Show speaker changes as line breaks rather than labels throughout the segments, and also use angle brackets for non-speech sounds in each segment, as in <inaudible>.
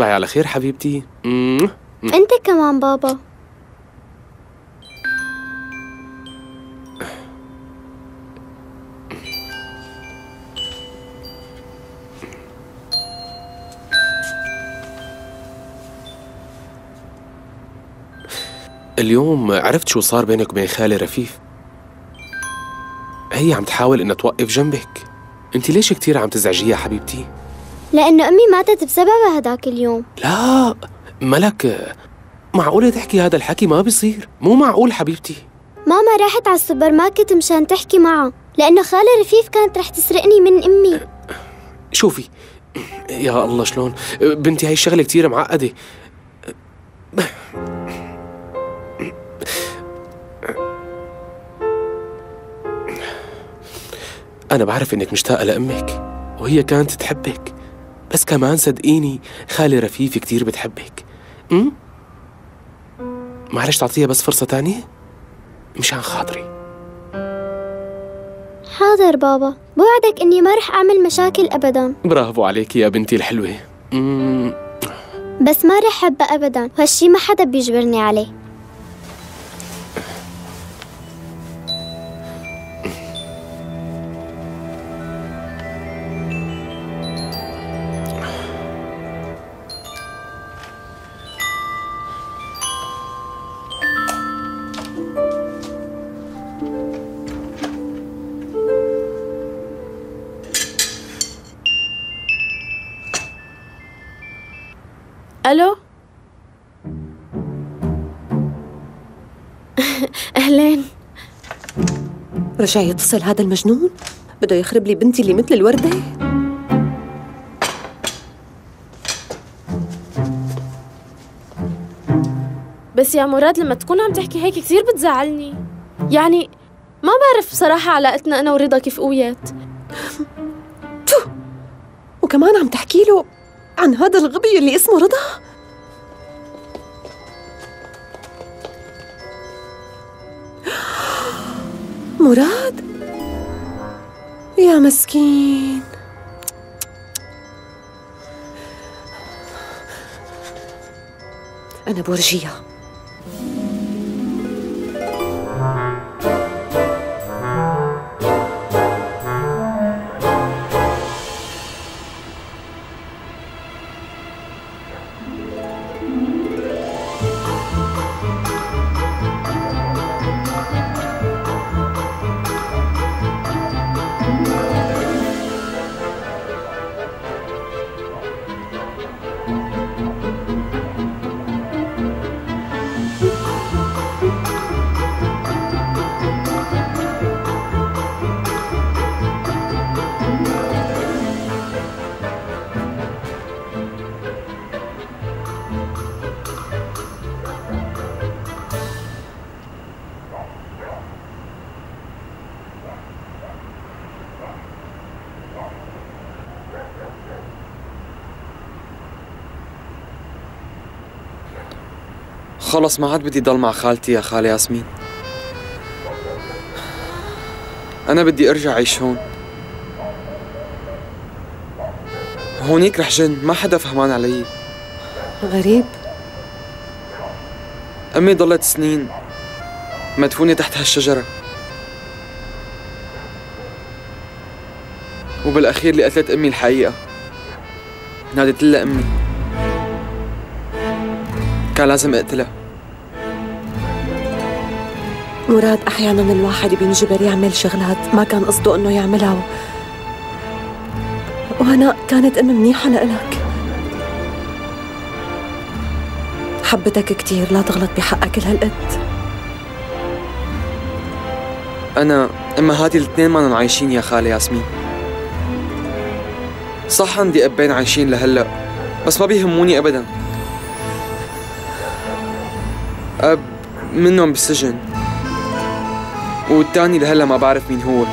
تصبحي على خير حبيبتي.
أنت كمان بابا.
اليوم عرفت شو صار بينك وبين خالي رفيف؟ هي عم تحاول إنها توقف جنبك. انت ليش كثير عم تزعجيها حبيبتي؟
لأنه أمي ماتت بسببها هداك اليوم.
لا ملك معقولة تحكي هذا الحكي؟ ما بيصير. مو معقول حبيبتي.
ماما راحت على السوبر ماركت مشان تحكي معه لأنه خالة رفيف كانت رح تسرقني من أمي.
شوفي يا الله شلون؟ بنتي هاي الشغلة كثير معقدة. أنا بعرف إنك مشتاقة لأمك وهي كانت تحبك. بس كمان صدقيني خالي رفيف كتير بتحبك. أم؟ معلش تعطيها بس فرصة تانية؟ مشان خاطري.
حاضر بابا. بوعدك إني ما رح أعمل مشاكل أبدا.
برافو عليك يا بنتي الحلوة. أم،
بس ما رح أحبها أبدا. وهالشي ما حدا بيجبرني عليه.
ألو؟ <laughs> أهلين.
رجع يتصل هذا المجنون؟ بده يخرب لي بنتي اللي مثل الوردة.
بس يا مراد لما تكون عم تحكي هيك كثير بتزعلني. يعني ما بعرف بصراحة علاقتنا أنا ورضا كيف قويت.
وكمان عم تحكي له عن هذا الغبي اللي اسمه رضا؟ مراد؟ يا مسكين. أنا بورجيها
خلص ما عاد بدي ضل مع خالتي يا خالة ياسمين. أنا بدي أرجع أعيش هون. هونيك رح جن ما حدا فهمان علي.
غريب.
أمي ضلت سنين مدفونة تحت هالشجرة. وبالأخير اللي قتلت أمي الحقيقة. نادت لها أمي. كان لازم أقتلها.
مراد أحيانا الواحد بينجبر يعمل شغلات ما كان قصده إنه يعملها. و... وهنا كانت أم منيحة لإلك. حبتك كتير لا تغلط بحقها كل هالقد
أنا أمهاتي الاثنين ما عايشين يا خالة ياسمين. صح عندي أبين عايشين لهلأ بس ما بيهموني أبدا. أب منهم بالسجن. والتاني لهلا ما بعرف مين هو.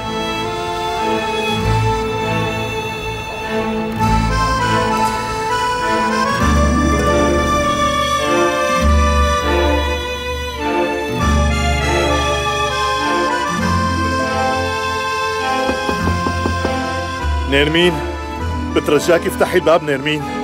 نيرمين بترجاك افتحي الباب نيرمين.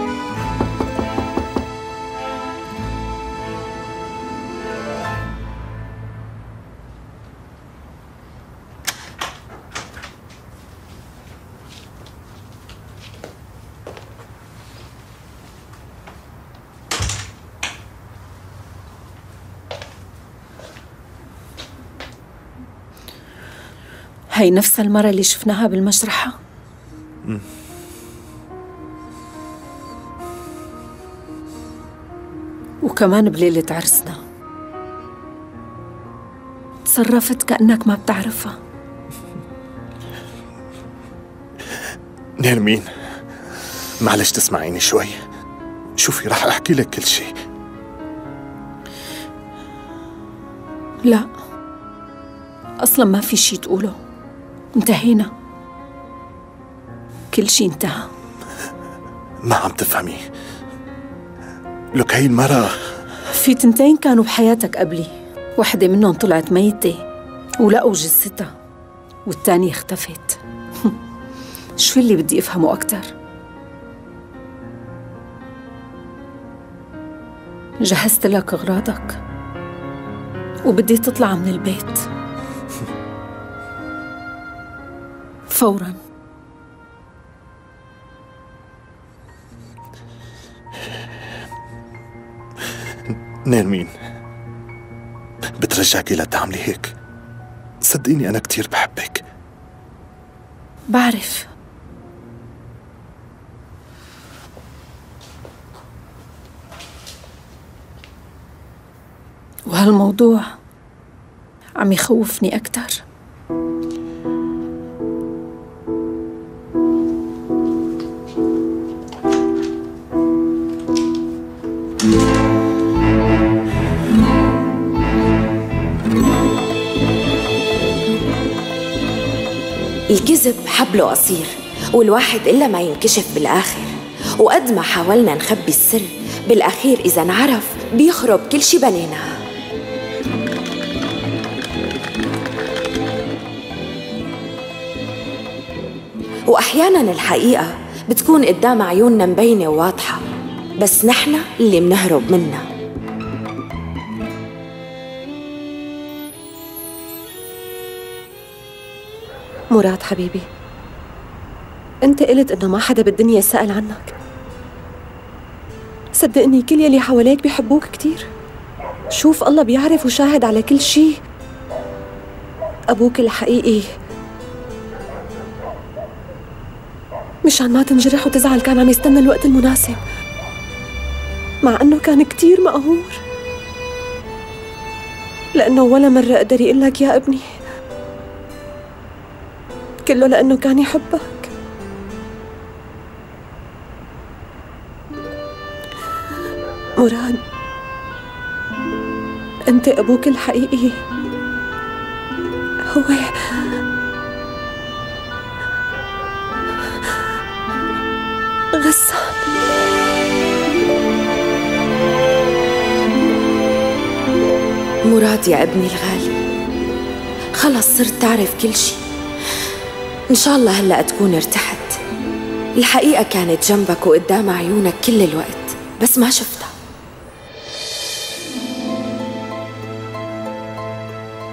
هي نفس المرة اللي شفناها بالمشرحة وكمان بليلة عرسنا. تصرفت كأنك ما بتعرفها.
نرمين معلش تسمعيني شوي. شوفي رح أحكي لك كل شيء
لا أصلا ما في شي تقوله. انتهينا. كل شي انتهى.
ما عم تفهمي. لك هي المرة.
في تنتين كانوا بحياتك قبلي. واحدة منهم طلعت ميتة ولقوا جثتها والتانية اختفت. <laughs> شو اللي بدي أفهمه أكتر؟ جهزت لك أغراضك وبدي تطلع من البيت. فوراً.
نرمين بترجاكي لا تعملي هيك. صدقيني أنا كتير بحبك.
بعرف. وهالموضوع عم يخوفني أكتر.
الكذب حبله قصير والواحد إلا ما ينكشف بالآخر. وقد ما حاولنا نخبي السر بالأخير إذا انعرف بيخرب كل شي بنيناه وأحيانا الحقيقة بتكون قدام عيوننا مبينة وواضحة بس نحن اللي منهرب منها.
مراد حبيبي. أنت قلت إنه ما حدا بالدنيا سأل عنك. صدقني كل يلي حواليك بيحبوك كتير. شوف الله بيعرف وشاهد على كل شي. أبوك الحقيقي مشان ما تنجرح وتزعل كان عم يستنى الوقت المناسب. مع أنه كان كتير مقهور. لأنه ولا مرة قدر يقول لك يا ابني كله لأنه كان يحبك. مراد أنت أبوك الحقيقي. هو غسان
مراد يا ابني الغالي خلص صرت تعرف كل شي. إن شاء الله هلأ تكون ارتحت الحقيقة كانت جنبك وقدام عيونك كل الوقت بس ما شفتها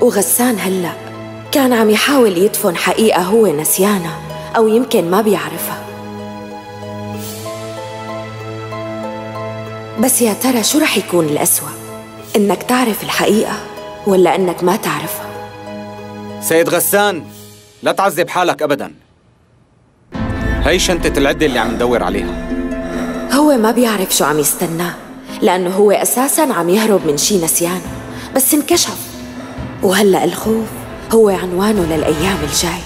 وغسان هلأ كان عم يحاول يدفن حقيقة هو نسيانها أو يمكن ما بيعرفها بس يا ترى شو رح يكون الأسوأ؟ إنك تعرف الحقيقة ولا إنك ما تعرفها؟
سيد غسان لا تعذب حالك ابدا. هي شنطة العدة اللي عم ندور عليها.
هو ما بيعرف شو عم يستناه لأنه هو أساساً عم يهرب من شي نسيان بس انكشف. وهلأ الخوف هو عنوانه للأيام الجاي.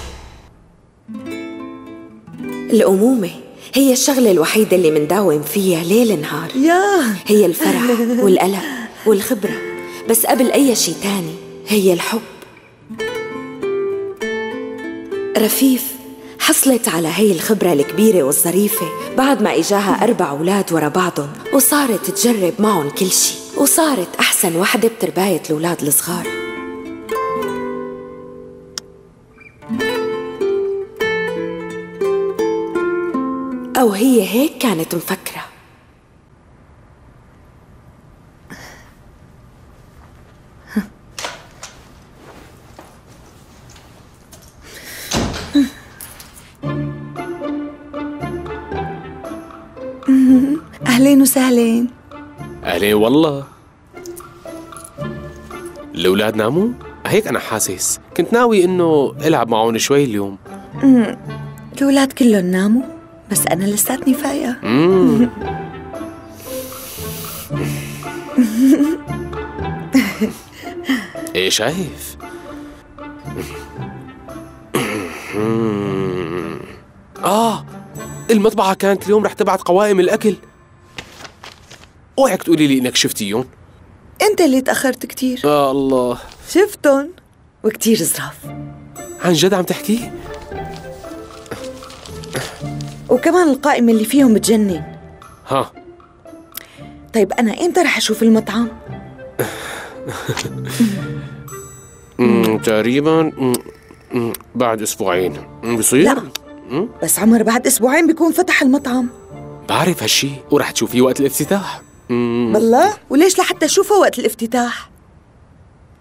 الأمومة هي الشغلة الوحيدة اللي منداوم فيها ليل نهار.
يا.
هي الفرح والقلق والخبرة بس قبل أي شي تاني هي الحب. رفيف حصلت على هي الخبرة الكبيرة والظريفة بعد ما إجاها أربع أولاد ورا بعضهم وصارت تجرب معهم كل شي وصارت أحسن وحدة بترباية الأولاد الصغار. أو هي هيك كانت مفكرة.
أهلين وسهلين.
أهلين والله. الأولاد ناموا؟ هيك أنا حاسس. كنت ناوي إنه ألعب معهم شوي اليوم.
أمم، الأولاد كلهم ناموا بس أنا لساتني فايقة. <laughs>
إيه شايف؟ آه المطبعة كانت اليوم رح تبعت قوائم الأكل. اوعك تقولي لي إنك شفتيهم
أنت اللي تأخرت كتير.
آه الله.
شفتن؟ وكتير زراف.
عن جد عم تحكي؟
وكمان القائمة اللي فيهم بتجنن.
ها.
طيب أنا إمتى رح أشوف المطعم؟
تقريبا بعد أسبوعين. بصير؟
لا. بس عمر بعد أسبوعين بيكون فتح المطعم.
بعرف هالشي ورح تشوفيه وقت الافتتاح.
بالله؟ وليش لحتى أشوفه وقت الافتتاح؟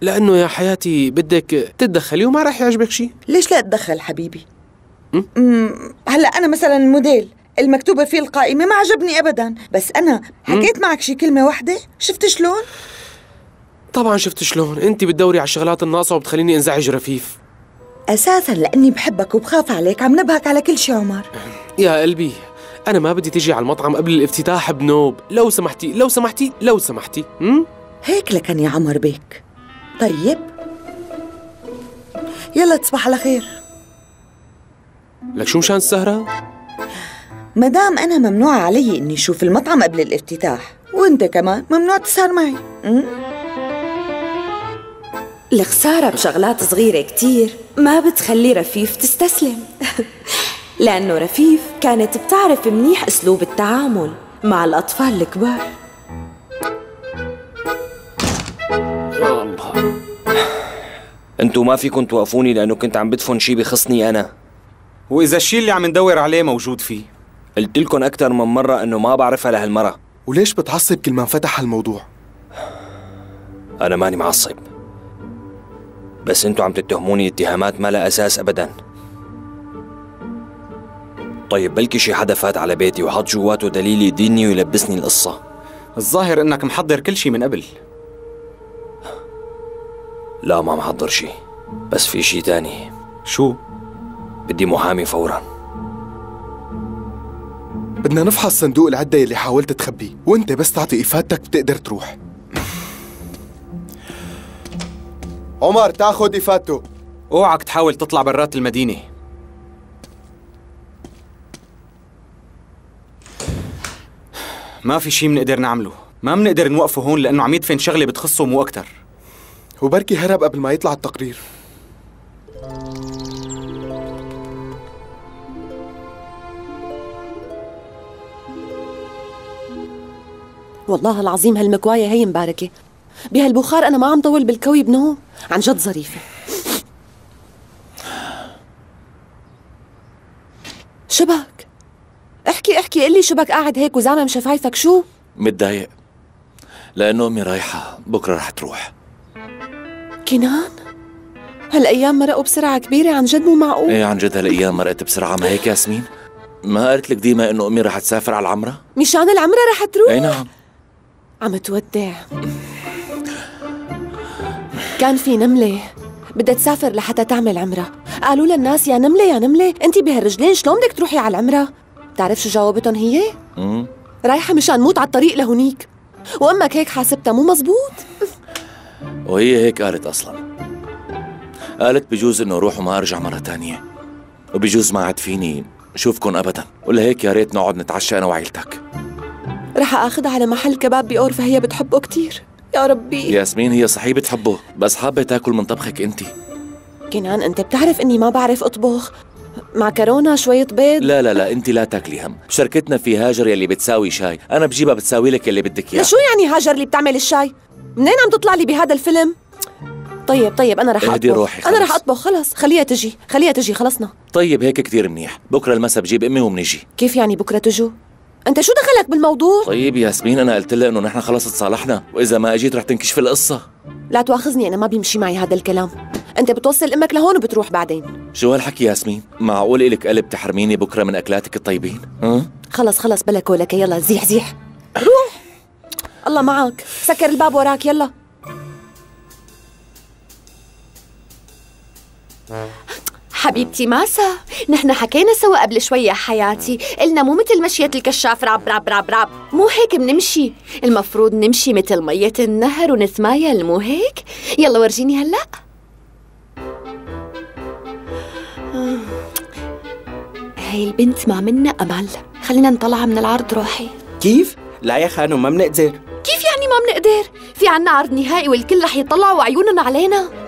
لأنه يا حياتي بدك تتدخلي وما رح يعجبك شي.
ليش لا أتدخل حبيبي؟ أمم، هلأ أنا مثلا الموديل المكتوبة فيه القائمة ما عجبني أبدا. بس أنا حكيت معك شي كلمة واحدة؟ شفت شلون؟
طبعا شفت شلون. أنت بتدوري على الشغلات الناقصة وبتخليني أنزعج رفيف.
أساسا لأني بحبك وبخاف عليك. عم نبهك على كل شي عمر.
يا قلبي أنا ما بدي تيجي على المطعم قبل الافتتاح بنوب. لو سمحتي لو سمحتي لو سمحتي. هم؟
هيك لكن يا عمر بيك. طيب. يلا تصبح على خير.
لك شو مشان السهرة؟
مدام أنا ممنوع علي إني أشوف المطعم قبل الافتتاح. وأنت كمان ممنوع تسهر معي. أم؟
الخسارة بشغلات صغيرة كتير ما بتخلي رفيف تستسلم. <laughs> لأنه رفيف كانت بتعرف منيح أسلوب التعامل مع الأطفال الكبار.
يا الله.
أنتوا ما فيكم توقفوني لأنه كنت عم بدفن شي بخصني أنا.
وإذا الشيء اللي عم ندور عليه موجود فيه.
قلت لكم أكثر من مرة إنه ما بعرفها لهالمرة.
وليش بتعصب كل ما انفتح الموضوع
أنا ماني معصب. بس أنتوا عم تتهموني اتهامات ما لها أساس ابدا. طيب بلكي شي حدا فات على بيتي وحط جواته دليل يديني ويلبسني القصة.
الظاهر إنك محضر كل شيء من قبل.
لا ما محضر شي. بس في شي تاني.
شو؟
بدي محامي فورا.
بدنا نفحص صندوق العدة اللي حاولت تخبيه. وانت بس تعطي إفادتك بتقدر تروح. عمر تاخد إفادته.
أوعك تحاول تطلع برات المدينة. ما في شيء بنقدر نعمله. ما بنقدر نوقفه هون لأنه عم يدفن شغلة بتخصه مو أكتر.
وبركي هرب قبل ما يطلع التقرير.
والله العظيم هالمكواية هي مباركة. بهالبخار أنا ما عم طول بالكوي بنوم. عن جد ظريفة. شبك احكي احكي قلي شبك قاعد هيك وزعمم شفايفك شو؟
متضايق. لأنه أمي رايحة. بكرة رح تروح.
كنان؟ هالأيام مرقوا بسرعة كبيرة عن جد مو معقول.
إيه عن جد هالأيام مرقت بسرعة. ما هيك ياسمين؟ ما قلت لك ديما إنه أمي رح تسافر على العمرة؟
مشان العمرة رح تروح؟
إيه نعم.
عم تودع. كان في نملة. بدها تسافر لحتى تعمل عمرة. قالوا للناس يا نملة يا نملة انت بهالرجلين شلون بدك تروحي على العمرة؟ بتعرف شو جاوبتهم هي؟
مم.
رايحة مشان موت على الطريق لهونيك. وامك هيك حاسبتها مو مزبوط؟
وهي هيك قالت أصلا. قالت بجوز إنه روح وما أرجع مرة تانية. وبجوز ما عاد فيني شوفكن أبدا. ولا هيك يا ريت نقعد نتعشى أنا وعيلتك.
رح آخذها على محل كباب بأورفا هي بتحبه كتير. يا ربي.
ياسمين هي صحيح بتحبه بس حابة تاكل من طبخك أنت.
كنان أنت بتعرف إني ما بعرف أطبخ. معكرونة شوية بيض؟
لا لا لا أنت لا تاكلي هم. شركتنا في هاجر يلي بتساوي شاي. أنا بجيبها بتساوي لك يلي بدك إياه
لشو يعني هاجر اللي بتعمل الشاي؟ منين عم تطلع لي بهذا الفيلم؟ طيب طيب أنا رح
اهدي
أطبخ.
روحي
أنا
خلص.
رح أطبخ خلص. خليها تجي خليها تجي خلصنا.
طيب هيك كتير منيح. بكرة المسا بجيب أمي وبنيجي
كيف يعني بكرة تجوا أنت شو دخلك بالموضوع؟
طيب ياسمين أنا قلت لها إنه نحن خلص تصالحنا وإذا ما أجيت رح تنكشف القصة.
لا تواخذني أنا ما بيمشي معي هذا الكلام. أنت بتوصل أمك لهون وبتروح بعدين.
شو هالحكي ياسمين؟ معقول إلك قلب تحرميني بكرة من أكلاتك الطيبين؟ ها؟
خلص خلص بلا كولك يلا زيح زيح. روح. الله معك سكر الباب وراك يلا.
حبيبتي ماسا. نحن حكينا سوا قبل شوي يا حياتي. قلنا مو مثل مشية الكشاف راب راب راب راب. مو هيك بنمشي. المفروض نمشي مثل مية النهر ونتمايل مو هيك؟ يلا ورجيني هلأ. آه. هاي البنت ما منا أمل. خلينا نطلعها من العرض روحي.
كيف؟ لا يا خانو ما بنقدر
كيف يعني ما بنقدر؟ في عنا عرض نهائي والكل رح يطلعوا وعيوننا علينا.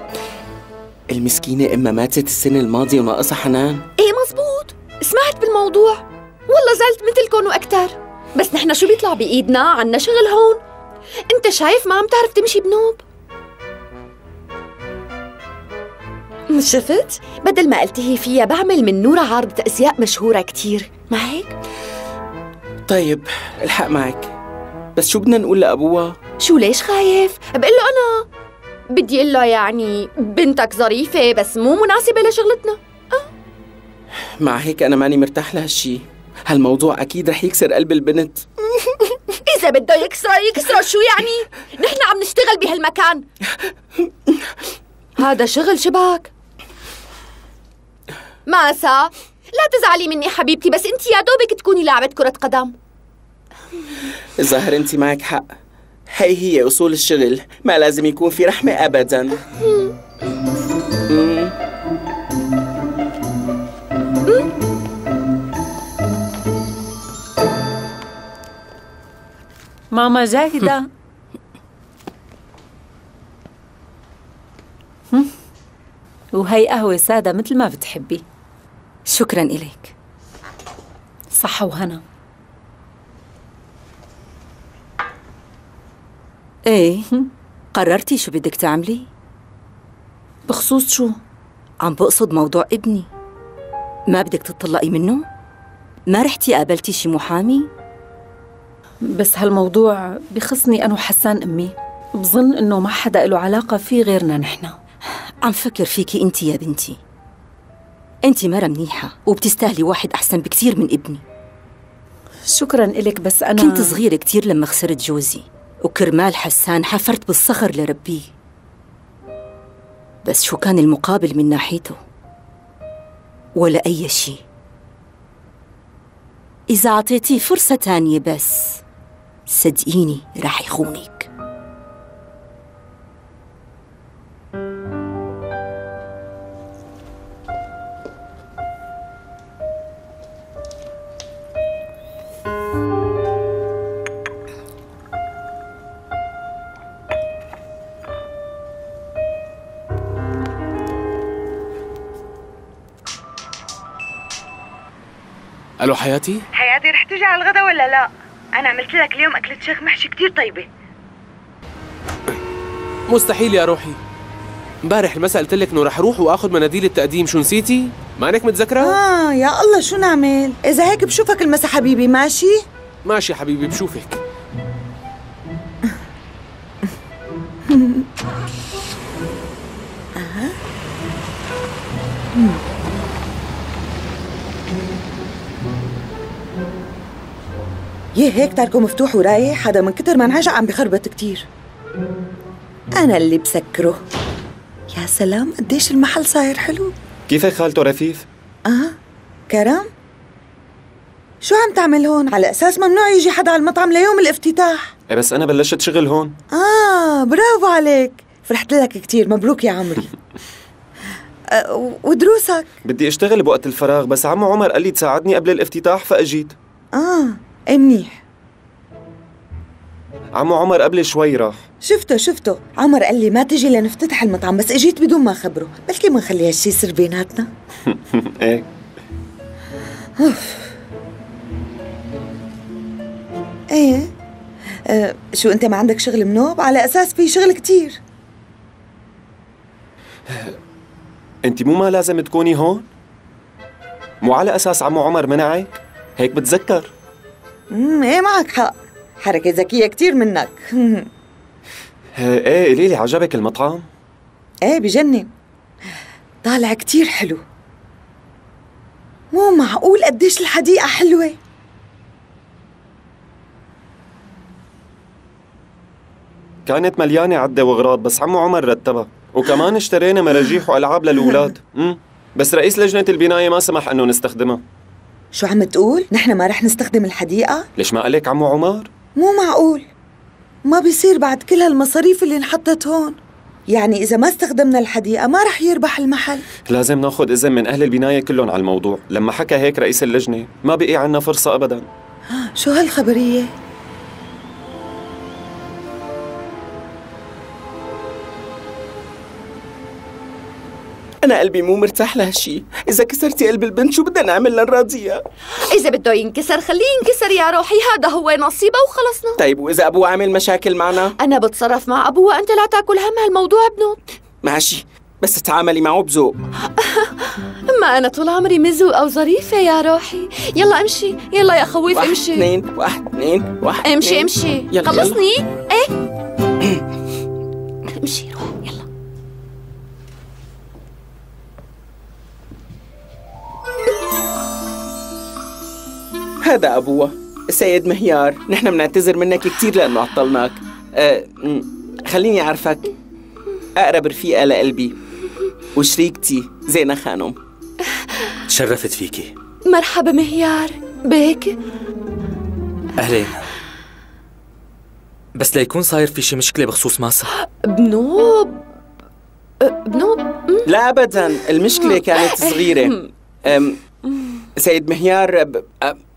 المسكينة إما ماتت السنة الماضية وناقصها حنان؟
إيه مزبوط سمعت بالموضوع. والله زعلت مثلكم وأكثر بس نحن شو بيطلع بإيدنا عنا شغل هون؟ أنت شايف ما عم تعرف تمشي بنوب؟ شفت؟ بدل ما التهي فيها بعمل من نورة عارضة أزياء مشهورة كتير. ما هيك؟
طيب الحق معك. بس شو بدنا نقول لأبوها؟
شو ليش خايف؟ بقول له أنا. بدي أقول له يعني بنتك ظريفة بس مو مناسبة لشغلتنا.
مع هيك أنا ماني مرتاح لهالشي. هالموضوع أكيد رح يكسر قلب البنت. <laughs>
إذا بده يكسر يكسر شو يعني؟ نحن عم نشتغل بهالمكان. هذا شغل شباك. ماسا لا تزعلي مني حبيبتي بس أنت يا دوبك تكوني لاعبة كرة قدم.
الظاهر أنت معك حق. هي هي أصول الشغل. ما لازم يكون في رحمة أبدا.
ماما جاهدة هم؟ وهي قهوة سادة مثل ما بتحبي.
شكرا إليك.
صحة وهنا.
إيه قررتي شو بدك تعملي؟
بخصوص شو؟
عم بقصد موضوع ابني ما بدك تطلقي منه؟ ما رحتي قابلتي شي محامي؟
بس هالموضوع بخصني أنا وحسان أمي بظن إنه ما حدا له علاقة فيه غيرنا نحن
عم فكر فيكي أنت يا بنتي أنت مرة منيحة وبتستاهلي واحد أحسن بكتير من ابني
شكرا إلك بس أنا
كنت صغيرة كتير لما خسرت جوزي وكرمال حسان حفرت بالصخر لربيه بس شو كان المقابل من ناحيته؟ ولا أي شيء. إذا أعطيتيه فرصة تانية بس صدقيني راح يخونك.
حياتي
حياتي رح تجي على الغدا ولا لا؟ أنا عملت لك اليوم أكلة شيخ محشي كتير طيبة
مستحيل يا روحي امبارح المساء قلت لك إنه رح أروح وآخذ مناديل التقديم شو نسيتي؟ مانك متذكرة؟
آه يا الله شو نعمل؟ إذا هيك بشوفك المسا حبيبي ماشي؟
ماشي حبيبي بشوفك
يه هيك تاركه مفتوح ورايح حدا من كتر ما انعجق عم بخربط كتير. أنا اللي بسكره. يا سلام قديش المحل صاير حلو؟
كيفك خالته رفيف؟
آه كرم؟ شو عم تعمل هون؟ على أساس ممنوع يجي حدا على المطعم ليوم الافتتاح.
إيه بس أنا بلشت شغل هون.
آه برافو عليك. فرحت لك كتير مبروك يا عمري. <laughs> أه ودروسك؟
بدي أشتغل بوقت الفراغ بس عمو عمر قال لي تساعدني قبل الافتتاح فأجيت.
آه. إيه منيح؟
عمو عمر قبل شوي راح.
شفته شفته. عمر قال لي ما تجي لنفتتح المطعم بس اجيت بدون ما خبره بلكي منخلي هالشي يصير بيناتنا. <laughs> إيه. إيه. أه شو أنت ما عندك شغل منوب؟ على أساس في شغل كتير.
أنت مو ما لازم تكوني هون؟ مو على أساس عمو عمر منعك؟ هيك بتذكر؟
إيه معك؟ حق حركة ذكية كتير منك.
إيه قولي لي عجبك المطعم؟
إيه بجنن. طالع كتير حلو. مو معقول قديش الحديقة حلوة؟
كانت مليانة عدة وغراض بس عمو عمر رتبها. وكمان اشترينا مراجيح وألعاب للأولاد. <laughs> امم بس رئيس لجنة البناية ما سمح إنه نستخدمها.
شو عم تقول؟ نحن ما رح نستخدم الحديقة؟
ليش ما قالك عمو عمر
مو معقول ما بيصير بعد كل هالمصاريف اللي انحطت هون يعني إذا ما استخدمنا الحديقة ما رح يربح المحل
لازم ناخذ إذن من أهل البناية كلهم على الموضوع لما حكى هيك رئيس اللجنة ما بقي عنا فرصة ابدا <gasps>
شو هالخبرية؟
أنا قلبي مو مرتاح لهالشي. إذا كسرتي قلب البنت شو بدنا نعمل لنراضيها
إذا بده ينكسر خليه ينكسر يا روحي هذا هو نصيبه وخلصنا.
طيب وإذا أبوه عامل مشاكل معنا؟
أنا بتصرف مع أبوه وأنت لا تأكل هم هالموضوع ابنه.
ماشي بس تعاملي معه بذوق. <laughs>
ما أنا طول عمري مزوقة وظريفة يا روحي. يلا امشي يلا يا خويف
واحد
امشي.
اثنين واحد اثنين واحد
امشي. امشي.
يلا
خلصني؟
يلا.
إيه؟ <clears throat>
هذا أبوه. السيد مهيار نحن بنعتذر منك كثير لأنه عطلناك. أه خليني أعرفك. أقرب رفيقة لقلبي. وشريكتي زينة خانم.
تشرفت فيكي.
مرحبا مهيار. بيك؟
أهلين. بس ليكون صاير في شي مشكلة بخصوص ماسا.
بنوب. أه، بنوب.
لا أبدا. المشكلة كانت صغيرة. أم، سيد مهيار ب-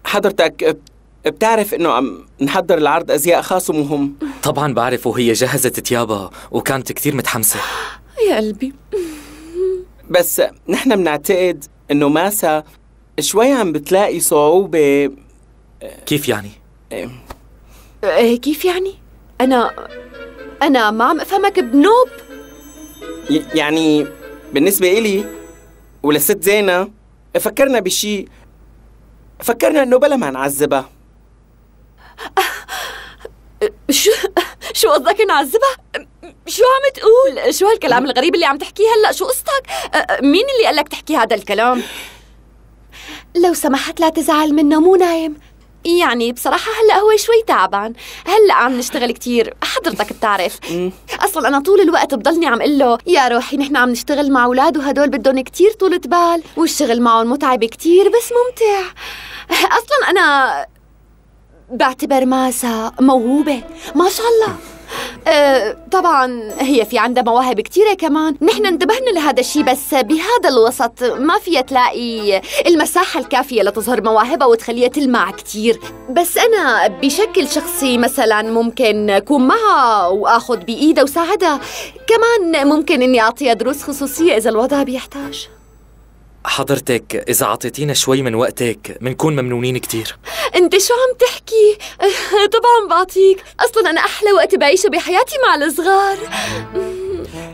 حضرتك بتعرف إنه عم نحضر العرض أزياء خاص ومهم؟
طبعا بعرف وهي جهزت تيابها وكانت كتير متحمسة.
يا قلبي.
بس نحن بنعتقد إنه ماسا شوي عم بتلاقي صعوبة.
كيف يعني؟
إيه. كيف يعني؟ أنا أنا ما عم أفهمك بنوب.
يعني بالنسبة إلي ولست زينة فكرنا بشي فكرنا إنه بلا ما نعذبها <laughs>
شو شو قصدك نعذبها؟ شو عم تقول؟ شو هالكلام الغريب اللي عم تحكيه هلا؟ شو قصتك؟ مين اللي قال لك تحكي هذا الكلام؟ لو سمحت لا تزعل منه مو نايم يعني بصراحة هلا هو شوي تعبان. هلا عم نشتغل كتير. حضرتك بتعرف. أصلا أنا طول الوقت بضلني عم قله له يا روحي نحن عم نشتغل مع أولاد وهدول بدهم كتير طولة بال والشغل معهم متعب كتير بس ممتع. أصلا أنا بعتبر ماسا موهوبة. ما شاء الله. أه طبعا هي في عندها مواهب كتيرة كمان. نحن انتبهنا لهذا الشيء بس بهذا الوسط ما فيها تلاقي المساحة الكافية لتظهر مواهبها وتخليها تلمع كتير. بس أنا بشكل شخصي مثلا ممكن أكون معها وأخذ بإيدها وساعدها. كمان ممكن إني أعطيها دروس خصوصية إذا الوضع بيحتاج.
حضرتك إذا عطيتينا شوي من وقتك منكون ممنونين كتير.
أنت شو عم تحكي؟ <laughs> طبعا بعطيك. أصلا أنا أحلى وقت بعيشه بحياتي مع الصغار.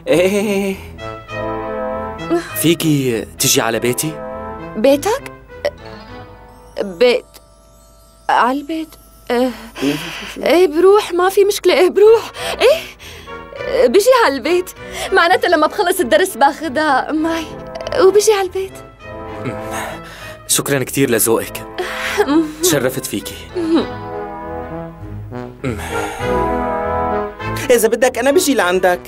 إيه.
فيكي تجي على بيتي؟
بيتك؟ بيت. على البيت. آه إيه بروح. ما في مشكلة. إيه بروح. إيه. بجي على البيت. معناتها لما بخلص الدرس باخدها. معي وبجي على البيت.
شكرا كتير لذوقك. <laughs> تشرفت فيكي
إذا بدك أنا بجي لعندك.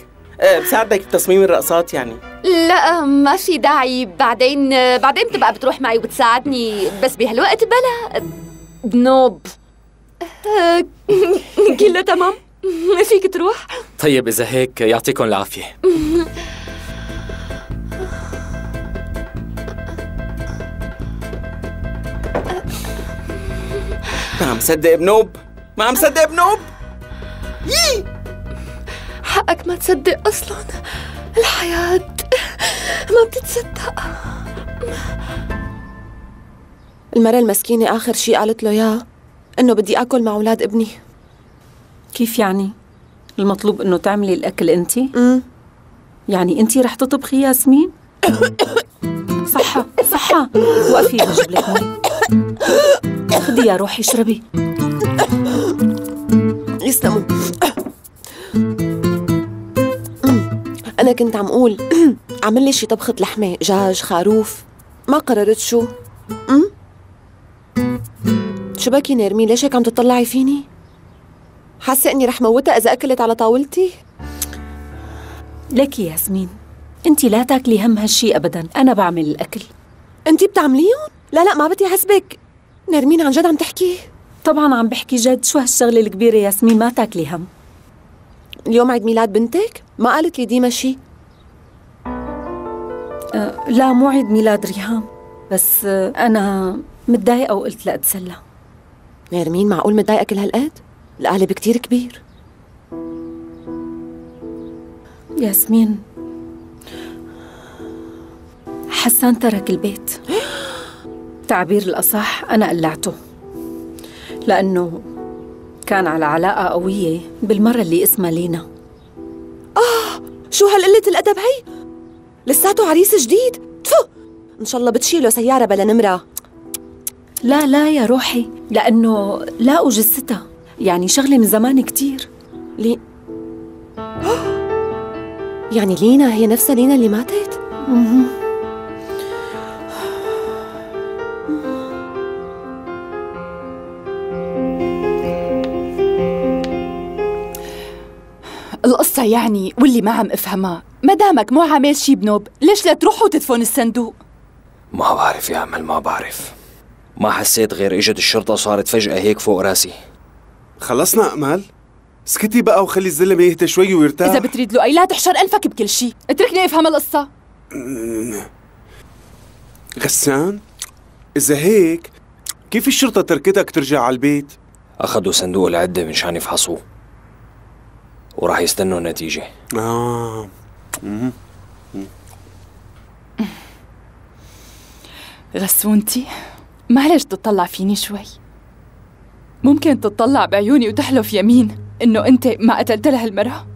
أه بساعدك بتصميم الرقصات يعني.
لا ما في داعي. بعدين بعدين بتبقى بتروح معي وبتساعدني. بس بهالوقت بلا بنوب. آه، <laughs> كله تمام؟ <laughs> فيك تروح؟
طيب إذا هيك يعطيكم العافية.
ما عم صدق بنوب؟ ما عم صدق بنوب؟ يي!
حقك ما تصدق أصلا. الحياة ما بتتصدق. المرة المسكينة آخر شي قالت له ياه إنه بدي آكل مع أولاد ابني.
كيف يعني؟ المطلوب إنه تعملي الأكل أنت؟ يعني أنت رح تطبخي ياسمين؟ <coughs> صحة صحة. وقفي بجيب لك مي خدي يا روحي اشربي.
يسلموا. أنا كنت عم أقول عمل لي شي طبخة لحمة دجاج خروف. ما قررت شو؟ أم؟ شو بكي نرمين ليش هيك عم تطلعي فيني؟ حاسة إني رح موتها إذا أكلت على طاولتي؟
ليكي ياسمين انت لا تاكلي هم هالشي ابدا أنا بعمل الأكل.
انت بتعمليهم؟ لا لا ما بدي أحسبك. نرمين عن جد عم تحكي؟
طبعا عم بحكي جد. شو هالشغلة الكبيرة ياسمين؟ ما تاكلي هم.
اليوم عيد ميلاد بنتك؟ ما قالت لي ديما شي.
أه لا مو عيد ميلاد ريهام. بس أه أنا متضايقة وقلت لاتسلى
نرمين معقول متضايقة كل هالقد؟ القالب كتير كبير.
ياسمين حسان ترك البيت. <gasps> تعبير الأصح أنا قلعته لأنه كان على علاقة قوية بالمرة اللي اسمها لينا
آه شو هالقلة الأدب هي؟ لساته عريس جديد تفو إن شاء الله بتشيله سيارة بلا نمرة
لا لا يا روحي لأنه لاقوا جثتها يعني شغلة من زمان كتير
لي يعني لينا هي نفسها لينا اللي ماتت؟
مم.
القصة يعني واللي ما عم أفهمها. مدامك مو عامل شي بنوب ليش لا تروحوا وتدفن الصندوق؟
ما بعرف يا أمل ما بعرف. ما حسيت غير إجت الشرطة صارت فجأة هيك فوق راسي.
خلصنا أمل اسكتي بقى وخلي الزلمة يهدى شوي ويرتاح.
إذا بتريد له أي لا تحشر أنفك بكل شي. اتركني أفهم القصة.
غسان إذا هيك كيف الشرطة تركتك ترجع على البيت؟
أخذوا صندوق العدة منشان يفحصوه. وراح يستنوا النتيجة.
آه. مم.
غسونتي معلش تطلع فيني شوي. ممكن تطلع بعيوني وتحلف يمين إنه أنت ما قتلت لها المرأة؟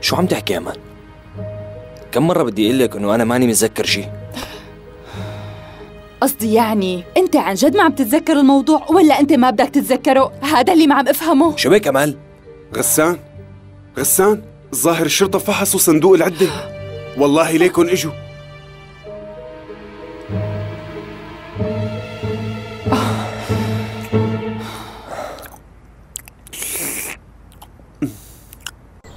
شو عم تحكي يا مان؟ كم مرة بدي أقول لك إنه أنا ماني متذكر شي؟
قصدي يعني أنت عن جد ما عم تتذكر الموضوع ولا أنت ما بدك تتذكره؟ هذا اللي ما عم أفهمه.
شو بك أمل؟
غسان؟ غسان؟ الظاهر الشرطة فحصوا صندوق العدة. والله ليكن إجوا.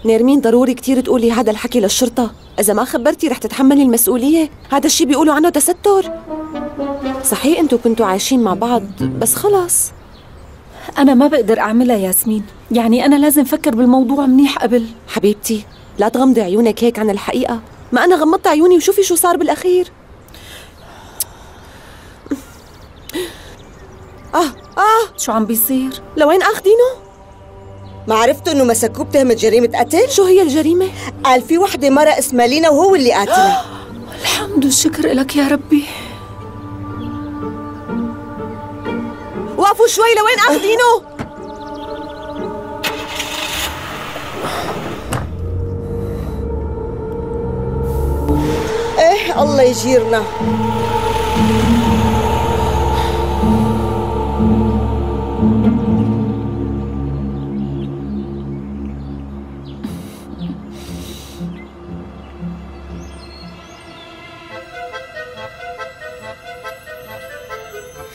نيرمين ضروري كتير تقولي هذا الحكي للشرطة. إذا ما خبرتي رح تتحملي المسؤولية. هذا الشي بيقولوا عنه تستر. صحيح أنتوا كنتوا عايشين مع بعض بس خلص
أنا ما بقدر أعملها ياسمين يعني أنا لازم فكر بالموضوع منيح قبل
حبيبتي لا تغمضي عيونك هيك عن الحقيقة ما أنا غمضت عيوني وشوفي شو صار بالأخير
آه آه
شو عم بيصير؟
لوين أخدينه؟
ما عرفتوا إنه مسكوه بتهمة جريمة قتل؟
شو هي الجريمة؟
قال في وحدة مرة اسمها لينا وهو اللي قاتلها <gasps>
الحمد والشكر لك يا ربي
وقفوا شوي لوين أخدينه؟
إيه الله يجيرنا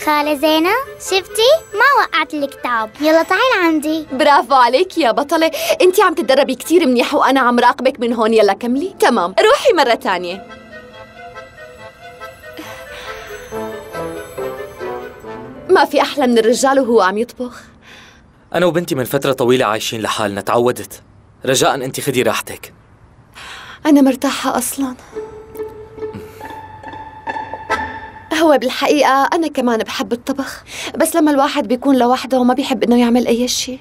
خالة زينة شفتي؟ ما وقعت الكتاب. يلا تعال عندي.
برافو عليك يا بطلة. انت عم تتدربي كتير منيح وأنا عم راقبك من هون. يلا كملي. تمام. روحي مرة تانية. ما في أحلى من الرجال وهو عم يطبخ.
أنا وبنتي من فترة طويلة عايشين لحالنا. تعودت. رجاء أنت خدي راحتك.
أنا مرتاحة أصلا. هو بالحقيقة أنا كمان بحب الطبخ بس لما الواحد بيكون لوحده وما بيحب إنه يعمل أي شيء.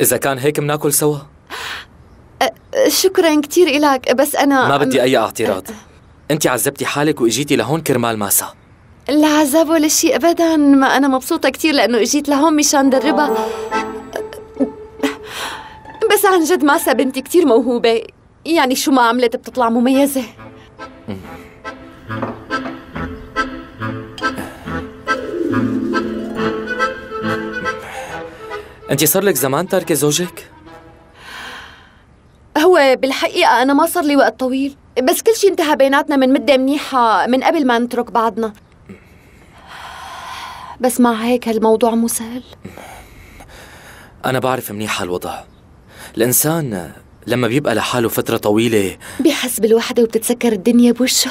إذا كان هيك مناكل سوا؟
شكرا كتير إلك بس أنا
ما بدي أي اعتراض. أنت عذبتي حالك وإجيتي لهون كرمال ماسا.
لا عذاب ولا شيء أبدا ما أنا مبسوطة كتير لأنه إجيت لهون مشان دربها. بس عن جد ماسا بنتي كتير موهوبة يعني شو ما عملت بتطلع مميزة.
أنت صار لك زمان تاركة زوجك؟
هو بالحقيقة أنا ما صار لي وقت طويل بس كل شيء انتهى بيناتنا من مدة منيحة من قبل ما نترك بعضنا. بس مع هيك هالموضوع مو سهل.
أنا بعرف منيح هالوضع. الإنسان لما بيبقى لحاله فترة طويلة
بحس بالوحدة وبتتسكر الدنيا بوشه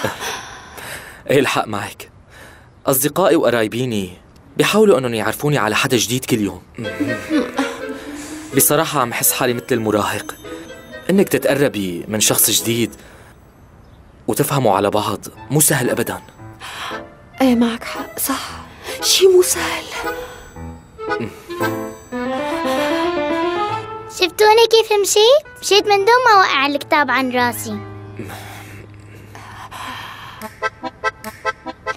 <laughs>
إيه الحق معك. أصدقائي وقرايبيني بيحاولوا أنهم يعرفوني على حدا جديد كل يوم. <laughs> بصراحة عم حس حالي مثل المراهق. إنك تتقربي من شخص جديد وتفهموا على بعض مو سهل أبدا.
إيه معك حق صح. شي مو سهل.
شفتوني كيف مشيت؟ مشيت من دون ما وقع الكتاب عن راسي.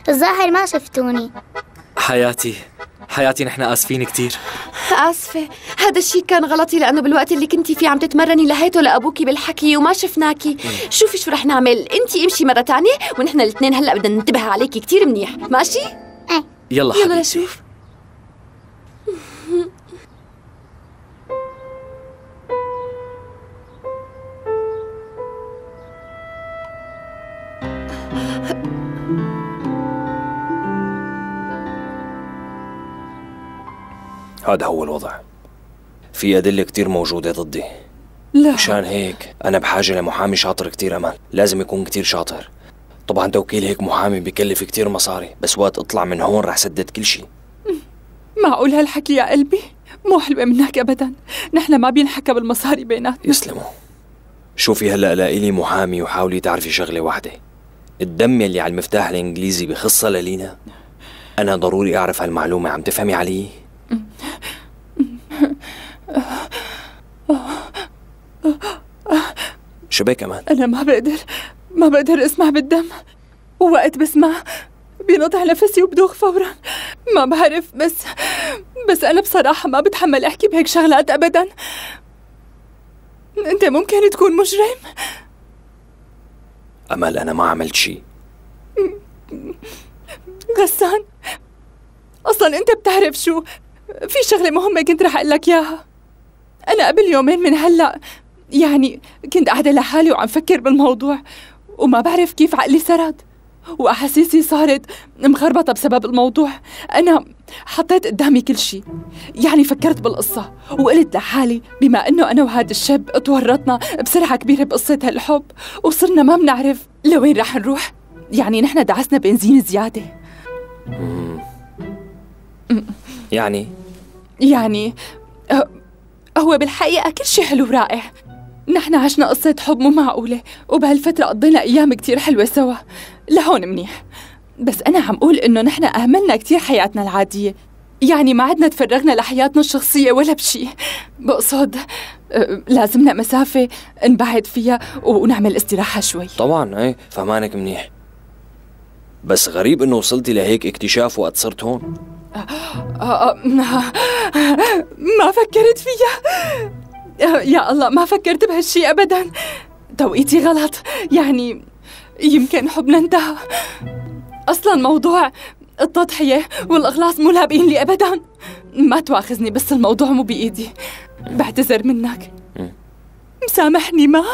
الظاهر ما شفتوني.
حياتي حياتي نحن آسفين كتير.
آسفة هذا الشيء كان غلطي لأنه بالوقت اللي كنتي فيه عم تتمرني لهيته لأبوكي بالحكي وما شفناكي. شوفي شو رح نعمل. انتي امشي مرة تانية ونحن الاثنين هلأ بدنا ننتبه عليكي كتير منيح. ماشي؟
يلا
يلا
حبيبتي.
هذا هو الوضع. في أدلة كتير موجودة ضدي.
لا.
مشان هيك أنا بحاجة لمحامي شاطر كتير أمل لازم يكون كتير شاطر. طبعا توكيل هيك محامي بكلف كتير مصاري بس وقت اطلع من هون رح سدد كل شيء.
معقول هالحكي يا قلبي؟ مو حلوة منك أبدا. نحن ما بينحكى بالمصاري بيناتنا.
يسلموا. شوفي هلأ لإلي محامي وحاولي تعرفي شغلة واحدة. الدم يلي على المفتاح الإنجليزي بخصها للينا. أنا ضروري أعرف هالمعلومة عم تفهمي علي؟ شو بك أمان؟
أنا ما بقدر ما بقدر أسمع بالدم. ووقت بسمع بينقطع نفسي وبدوخ فورا. ما بعرف بس بس أنا بصراحة ما بتحمل أحكي بهيك شغلات أبدا. أنت ممكن تكون مجرم.
أمل أنا ما عملت شيء
غسان أصلا أنت بتعرف شو في شغلة مهمة كنت رح أقول لك إياها. أنا قبل يومين من هلأ يعني كنت قاعدة لحالي وعم فكر بالموضوع وما بعرف كيف عقلي سرد وأحاسيسي صارت مخربطة بسبب الموضوع. أنا حطيت قدامي كل شيء يعني فكرت بالقصة وقلت لحالي بما أنه أنا وهذا الشاب تورطنا بسرعة كبيرة بقصة هالحب وصرنا ما بنعرف لوين رح نروح. يعني نحن دعسنا بنزين زيادة.
يعني
يعني هو بالحقيقة كل شيء حلو ورائع. نحن عشنا قصة حب مو معقولة وبهالفترة قضينا أيام كتير حلوة سوا. لهون منيح. بس أنا عم أقول إنه نحن أهملنا كتير حياتنا العادية. يعني ما عدنا تفرغنا لحياتنا الشخصية ولا بشي. بقصد لازمنا مسافة نبعد فيها ونعمل استراحة شوي.
طبعا إيه فهمانك منيح. بس غريب إنه وصلتي لهيك اكتشاف وقت صرت هون.
ما فكرت فيها. يا الله ما فكرت بهالشي ابدا. توقيتي غلط. يعني يمكن حبنا انتهى. أصلا موضوع التضحية والإخلاص مو لابقين لي أبدا. ما تواخذني بس الموضوع مو بإيدي. بعتذر منك. مسامحني ما.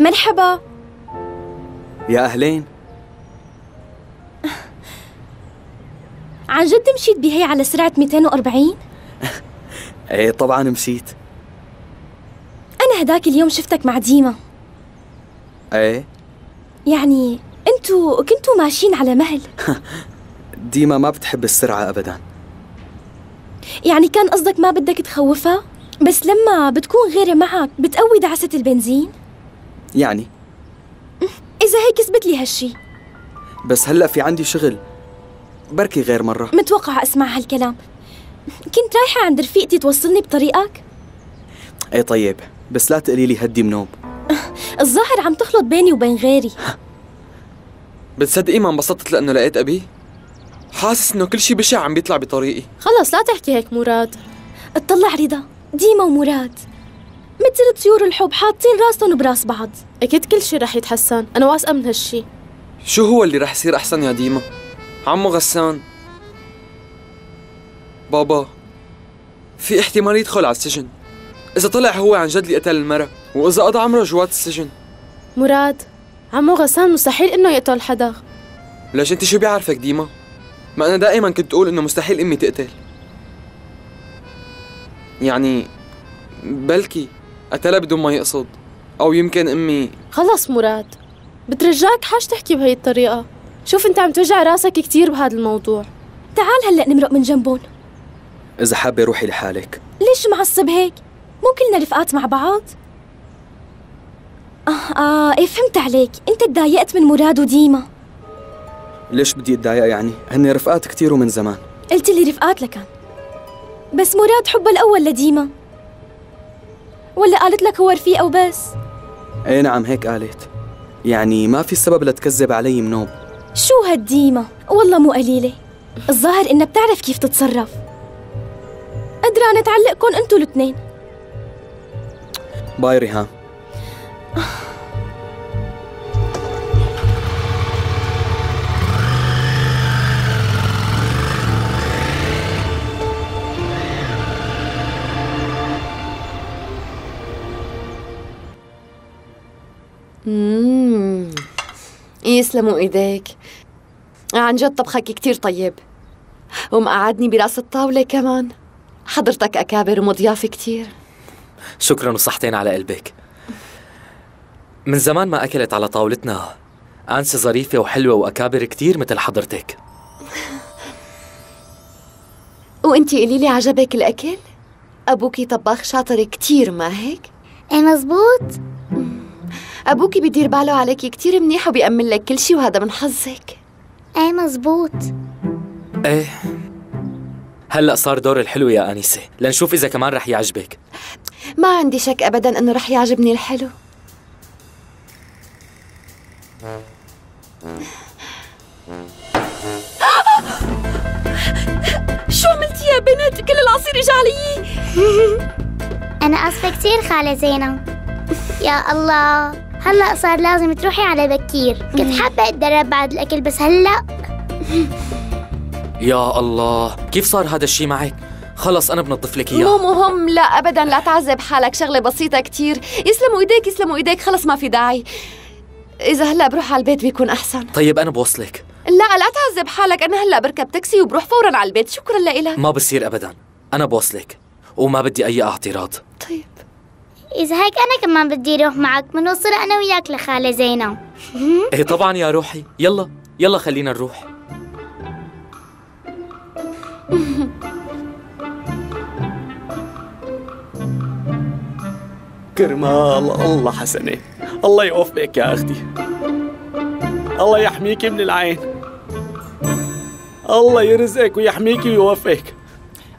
مرحبا.
يا أهلين. <laughs>
عن جد مشيت بهي على سرعة 240 <laughs>
إيه طبعا مشيت.
أنا هداك اليوم شفتك مع ديما.
إيه.
يعني انتو كنتوا ماشيين على مهل. <laughs>
ديما ما بتحب السرعة أبدا.
يعني كان قصدك ما بدك تخوفها؟ بس لما بتكون غيري معك بتقوي دعسة البنزين؟
يعني.
إذا هيك اثبت لي هالشي.
بس هلأ في عندي شغل. بركي غير مرة.
متوقعة أسمع هالكلام. كنت رايحة عند رفيقتي توصلني بطريقك؟
إيه طيب بس لا تقولي لي هدي منوب. <laughs>
الظاهر عم تخلط بيني وبين غيري. <laughs>
بتصدقي ما انبسطت لأنه لقيت أبي؟ حاسس إنه كل شي بشع عم بيطلع بطريقي.
خلص لا تحكي هيك مراد.
اطلع رضا. ديما ومراد. مثل طيور الحب حاطين راسهم براس بعض.
أكيد كل شيء رح يتحسن. أنا واثقة من هالشي.
شو هو اللي رح يصير أحسن يا ديما؟ عمو غسان. بابا في احتمال يدخل على السجن. إذا طلع هو عن جد اللي قتل المرة وإذا قضى عمره جوات السجن.
مراد عمو غسان مستحيل إنه يقتل حدا.
ليش أنت شو بيعرفك ديما؟ ما أنا دائما كنت أقول إنه مستحيل أمي تقتل. يعني بلكي. قتلها بدون ما يقصد؟ أو يمكن أمي؟
خلص مراد بترجاك حاج تحكي بهي الطريقة. شوف أنت عم توجع راسك كتير بهذا الموضوع.
تعال هلأ نمرق من جنبهم.
إذا حابة روحي لحالك.
ليش معصب هيك؟ مو كلنا رفقات مع بعض؟ آه, آه إيه فهمت عليك. أنت تضايقت من مراد وديما.
ليش بدي أتضايق يعني؟ هن رفقات كتير ومن زمان.
قلت لي رفقات لكان. بس مراد حبها الأول لديما. ولا قالت لك هو رفيقة وبس؟
إيه نعم هيك قالت. يعني ما في سبب لتكذب علي منوب
شو هالديما؟ والله مو قليلة. الظاهر إنها بتعرف كيف تتصرف. قدرانة تعلقكن أنتو الاثنين.
باي ريهام. <sighs>
مم. يسلموا إيديك. عن جد طبخك كتير طيب. ومقعدني برأس الطاولة كمان. حضرتك أكابر ومضياف كتير.
شكرا وصحتين على قلبك. من زمان ما أكلت على طاولتنا. أنسة ظريفة وحلوة وأكابر كتير مثل حضرتك. <laughs>
وإنتي قولي لي عجبك الأكل؟ أبوكي طباخ شاطر كتير ما هيك؟
إيه مزبوط.
أبوكي بيدير باله عليكي كتير منيح وبيأمن لك كل شي وهذا من حظك.
إيه مزبوط.
إيه. هلأ صار دور الحلو يا آنسة لنشوف إذا كمان رح يعجبك.
ما عندي شك أبدا إنه رح يعجبني الحلو. <gasps>
شو عملتي يا بنت؟ كل العصير اجى علي. <laughs>
أنا آسفة كتير خالة زينب. يا الله. هلا صار لازم تروحي على بكير. كنت حابة أتدرب بعد الأكل بس هلا <laughs>
يا الله كيف صار هذا الشي معك؟ خلص أنا بنظف لك إياه.
مو مهم لا أبدا لا تعذب حالك شغلة بسيطة كتير. يسلموا إيديك يسلموا إيديك خلص ما في داعي. إذا هلا بروح على البيت بيكون أحسن.
طيب أنا بوصلك.
لا لا تعذب حالك أنا هلا بركب تاكسي وبروح فورا على البيت. شكرا لإلك.
ما بصير أبدا. أنا بوصلك وما بدي أي اعتراض.
طيب.
إذا هيك أنا كمان بدي أروح معك بنوصل أنا وياك لخالة زينب. <laughs>
إيه طبعا يا روحي. يلا يلا خلينا نروح. <laughs>
كرمال الله حسنة الله يوفقك يا أختي. الله يحميك من العين. الله يرزقك ويحميك ويوفقك.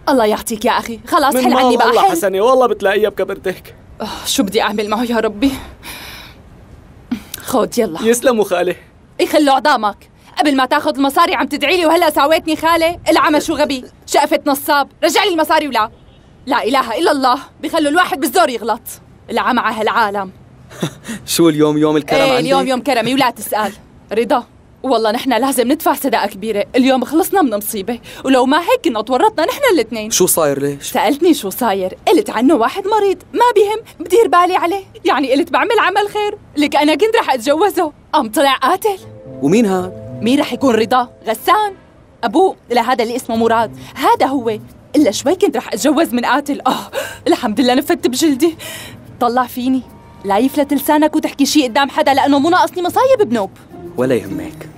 الله يعطيك يا أخي. خلاص حل عني بقى
الله
حل.
حسنة والله بتلاقيها بكبرتك
شو بدي أعمل معه يا ربي؟ خود يلا.
يسلموا خالي.
يخلوا عظامك. قبل ما تاخذ المصاري عم تدعي لي وهلا ساويتني خالة؟ العمى شو غبي؟ شقفة نصاب. رجع لي المصاري ولا. لا إله إلا الله. بخلوا الواحد بالزور يغلط. العمى على هالعالم. <laughs>
شو اليوم؟ يوم الكرم
إيه
عندي؟
اليوم يوم كرمي ولا تسأل. رضا. والله نحن لازم ندفع صدقة كبيرة. اليوم خلصنا من مصيبة. ولو ما هيك كنا تورطنا نحن الاثنين.
شو صاير ليش؟
سألتني شو صاير. قلت عنه واحد مريض. ما بهم. بدير بالي عليه. يعني قلت بعمل عمل خير. لك أنا كنت رح أتجوزه. قام طلع قاتل.
ومين هاد؟
مين رح يكون رضا؟ غسان. أبوه. لهذا اللي اسمه مراد. هذا هو. إلا شوي كنت رح أتجوز من قاتل. آه. الحمد لله نفدت بجلدي. طلع فيني. لا يفلت لسانك وتحكي شيء قدام حدا لأنه مو ناقصني مصايب بنوب.
ولا يهمك.